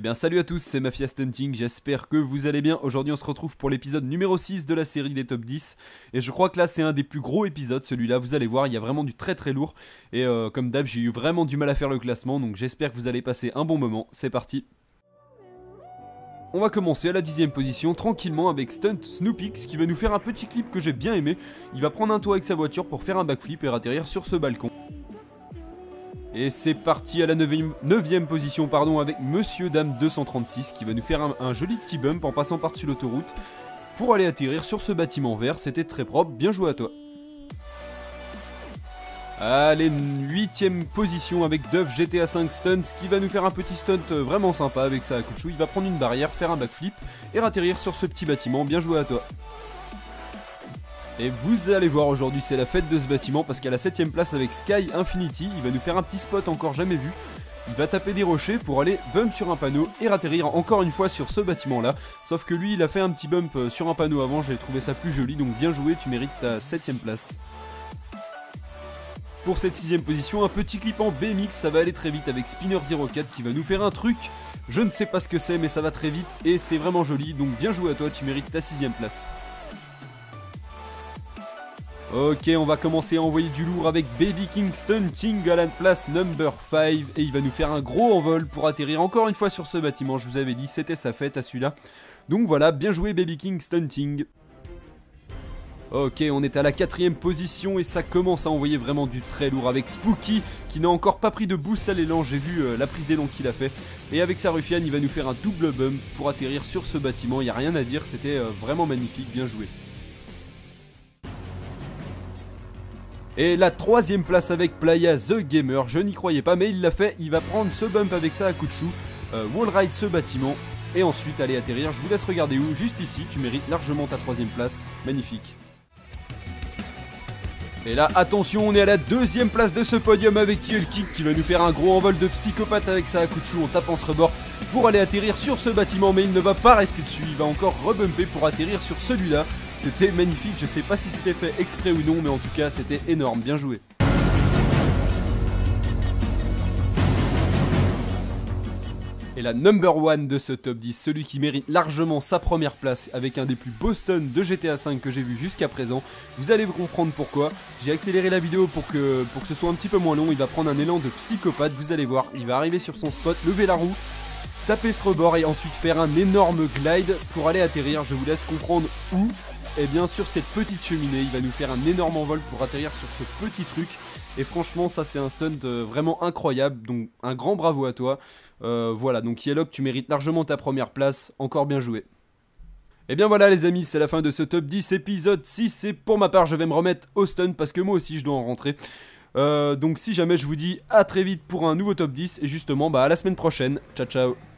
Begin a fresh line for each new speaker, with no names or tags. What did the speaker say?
Eh bien salut à tous, c'est Mafia Stunting, j'espère que vous allez bien. Aujourd'hui on se retrouve pour l'épisode numéro 6 de la série des top 10. Et je crois que là c'est un des plus gros épisodes, celui-là, vous allez voir, il y a vraiment du très très lourd. Et euh, comme d'hab j'ai eu vraiment du mal à faire le classement, donc j'espère que vous allez passer un bon moment. C'est parti on va commencer à la dixième position tranquillement avec Stunt Snoopix qui va nous faire un petit clip que j'ai bien aimé. Il va prendre un toit avec sa voiture pour faire un backflip et atterrir sur ce balcon. Et c'est parti à la 9ème, position pardon, avec Monsieur Dame 236 qui va nous faire un, joli petit bump en passant par-dessus l'autoroute pour aller atterrir sur ce bâtiment vert. C'était très propre, bien joué à toi. Allez, 8ème position avec Duff GTA 5 Stunts qui va nous faire un petit stunt euh, vraiment sympa avec sa coup de chou. Il va prendre une barrière, faire un backflip et atterrir sur ce petit bâtiment. Bien joué à toi. Et vous allez voir aujourd'hui, c'est la fête de ce bâtiment parce qu'à la 7ème place avec Sky Infinity, il va nous faire un petit spot encore jamais vu. Il va taper des rochers pour aller bump sur un panneau et atterrir encore une fois sur ce bâtiment là. Sauf que lui il a fait un petit bump euh, sur un panneau avant, j'ai trouvé ça plus joli donc bien joué, tu mérites ta 7ème place. Pour cette sixième position, un petit clip en BMX, ça va aller très vite avec Spinner04 qui va nous faire un truc. Je ne sais pas ce que c'est mais ça va très vite et c'est vraiment joli donc bien joué à toi, tu mérites ta sixième place. Ok, on va commencer à envoyer du lourd avec Baby Kingston la place number 5 et il va nous faire un gros envol pour atterrir encore une fois sur ce bâtiment. Je vous avais dit, c'était sa fête à celui-là. Donc voilà, bien joué Baby Kingston Ting. Ok, on est à la quatrième position et ça commence à envoyer vraiment du très lourd avec Spooky qui n'a encore pas pris de boost à l'élan, j'ai vu euh, la prise d'élan qu'il a fait. Et avec sa ruffiane, il va nous faire un double bump pour atterrir sur ce bâtiment, il n'y a rien à dire, c'était euh, vraiment magnifique, bien joué. Et la troisième place avec Playa The Gamer, je n'y croyais pas mais il l'a fait, il va prendre ce bump avec ça à coup euh, wall ce bâtiment et ensuite aller atterrir. Je vous laisse regarder où, juste ici, tu mérites largement ta troisième place, magnifique. Et là, attention, on est à la deuxième place de ce podium avec Kick qui va nous faire un gros envol de psychopathe avec de chou en ce rebord pour aller atterrir sur ce bâtiment. Mais il ne va pas rester dessus, il va encore rebumper pour atterrir sur celui-là. C'était magnifique, je sais pas si c'était fait exprès ou non, mais en tout cas c'était énorme, bien joué. Et la number one de ce top 10, celui qui mérite largement sa première place avec un des plus beaux stuns de GTA V que j'ai vu jusqu'à présent. Vous allez comprendre pourquoi. J'ai accéléré la vidéo pour que, pour que ce soit un petit peu moins long. Il va prendre un élan de psychopathe, vous allez voir. Il va arriver sur son spot, lever la roue, taper ce rebord et ensuite faire un énorme glide pour aller atterrir. Je vous laisse comprendre où et bien sûr cette petite cheminée, il va nous faire un énorme envol pour atterrir sur ce petit truc. Et franchement ça c'est un stunt euh, vraiment incroyable, donc un grand bravo à toi. Euh, voilà, donc Yellow, tu mérites largement ta première place, encore bien joué. Et bien voilà les amis, c'est la fin de ce top 10 épisode 6 et pour ma part je vais me remettre au stun parce que moi aussi je dois en rentrer. Euh, donc si jamais je vous dis à très vite pour un nouveau top 10 et justement bah à la semaine prochaine. Ciao ciao